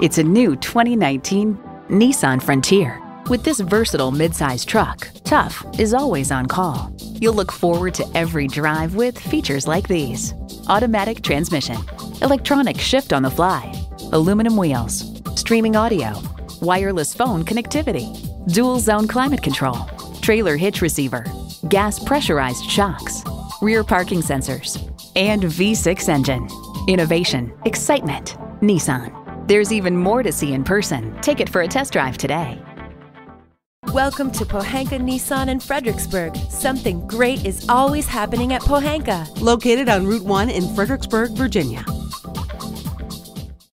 It's a new 2019 Nissan Frontier. With this versatile midsize truck, tough is always on call. You'll look forward to every drive with features like these. Automatic transmission, electronic shift on the fly, aluminum wheels, streaming audio, wireless phone connectivity, dual zone climate control, trailer hitch receiver, gas pressurized shocks, rear parking sensors, and V6 engine. Innovation, excitement, Nissan. There's even more to see in person. Take it for a test drive today. Welcome to Pohanka Nissan in Fredericksburg. Something great is always happening at Pohanka. Located on Route 1 in Fredericksburg, Virginia.